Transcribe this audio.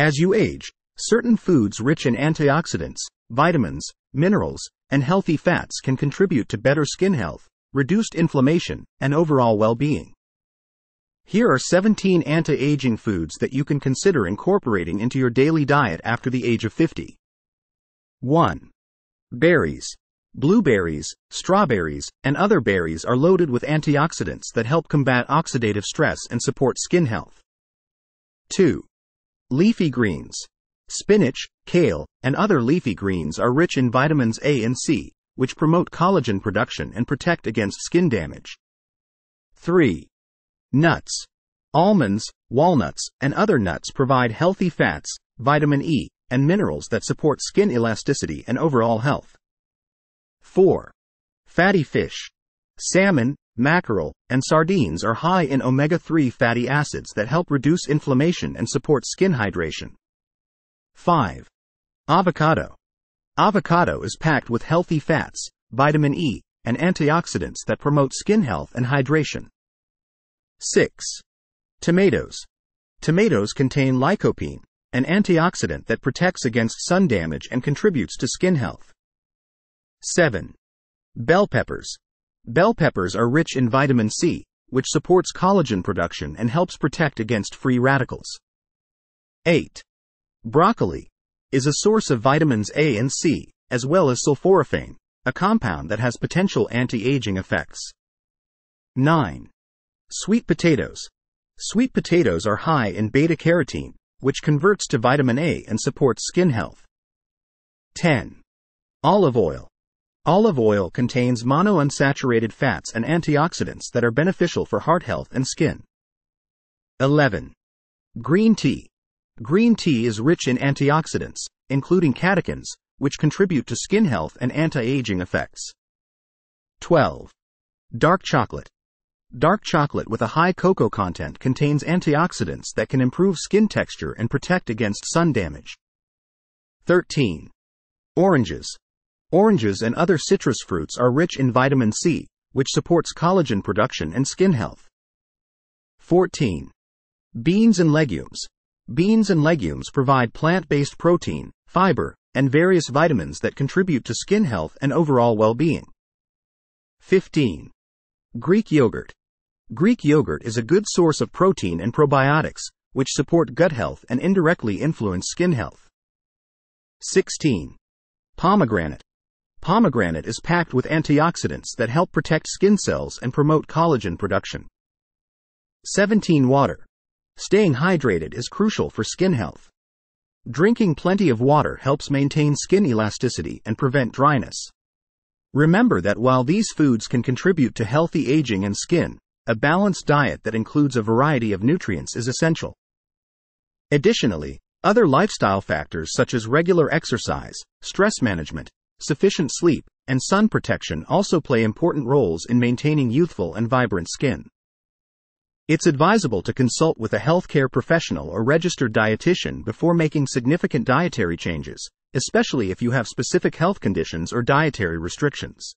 As you age, certain foods rich in antioxidants, vitamins, minerals, and healthy fats can contribute to better skin health, reduced inflammation, and overall well being. Here are 17 anti aging foods that you can consider incorporating into your daily diet after the age of 50. 1. Berries. Blueberries, strawberries, and other berries are loaded with antioxidants that help combat oxidative stress and support skin health. 2. Leafy greens. Spinach, kale, and other leafy greens are rich in vitamins A and C, which promote collagen production and protect against skin damage. 3. Nuts. Almonds, walnuts, and other nuts provide healthy fats, vitamin E, and minerals that support skin elasticity and overall health. 4. Fatty fish. Salmon, mackerel, and sardines are high in omega 3 fatty acids that help reduce inflammation and support skin hydration. 5. Avocado. Avocado is packed with healthy fats, vitamin E, and antioxidants that promote skin health and hydration. 6. Tomatoes. Tomatoes contain lycopene, an antioxidant that protects against sun damage and contributes to skin health. 7. Bell peppers. Bell peppers are rich in vitamin C, which supports collagen production and helps protect against free radicals. 8. Broccoli is a source of vitamins A and C, as well as sulforaphane, a compound that has potential anti aging effects. 9. Sweet potatoes. Sweet potatoes are high in beta carotene, which converts to vitamin A and supports skin health. 10. Olive oil. Olive oil contains monounsaturated fats and antioxidants that are beneficial for heart health and skin. 11. Green tea. Green tea is rich in antioxidants, including catechins, which contribute to skin health and anti aging effects. 12. Dark chocolate. Dark chocolate with a high cocoa content contains antioxidants that can improve skin texture and protect against sun damage. 13. Oranges. Oranges and other citrus fruits are rich in vitamin C, which supports collagen production and skin health. 14. Beans and legumes. Beans and legumes provide plant based protein, fiber, and various vitamins that contribute to skin health and overall well being. 15. Greek yogurt. Greek yogurt is a good source of protein and probiotics, which support gut health and indirectly influence skin health. 16. Pomegranate. Pomegranate is packed with antioxidants that help protect skin cells and promote collagen production. 17. Water. Staying hydrated is crucial for skin health. Drinking plenty of water helps maintain skin elasticity and prevent dryness. Remember that while these foods can contribute to healthy aging and skin, a balanced diet that includes a variety of nutrients is essential. Additionally, other lifestyle factors such as regular exercise, stress management, sufficient sleep, and sun protection also play important roles in maintaining youthful and vibrant skin. It's advisable to consult with a healthcare professional or registered dietitian before making significant dietary changes, especially if you have specific health conditions or dietary restrictions.